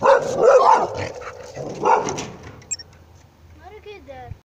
What a good dad.